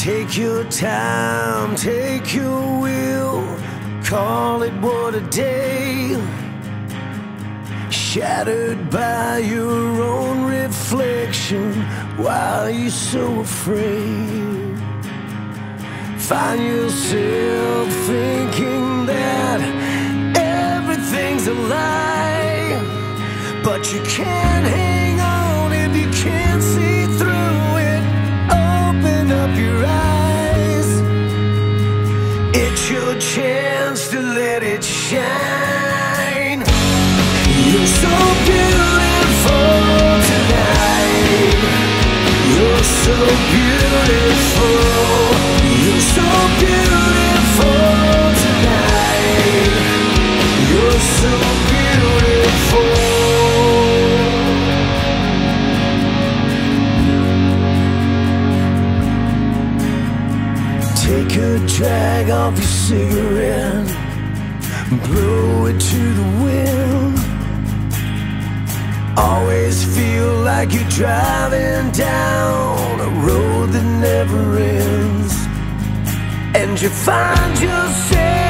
Take your time, take your will, call it what a day. Shattered by your own reflection, why are you so afraid? Find yourself thinking that everything's a lie, but you can't hang chance to let it shine. You're so beautiful tonight. You're so beautiful. A drag off your cigarette, blow it to the wind. Always feel like you're driving down a road that never ends. And you find yourself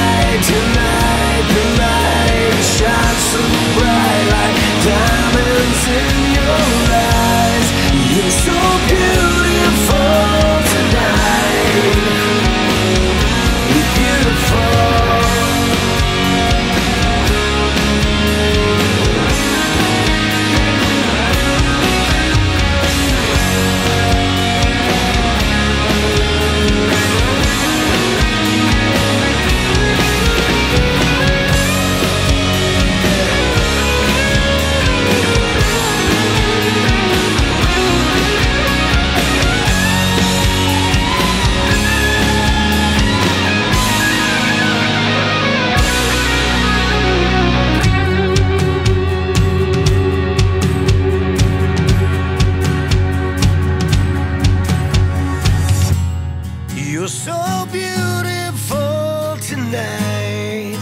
so beautiful tonight.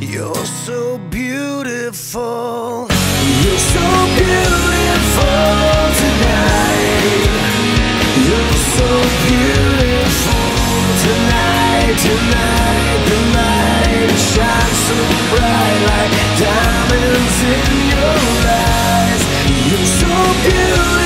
You're so beautiful. You're so beautiful tonight. You're so beautiful tonight. Tonight, the light shines so bright like diamonds in your eyes. You're so beautiful.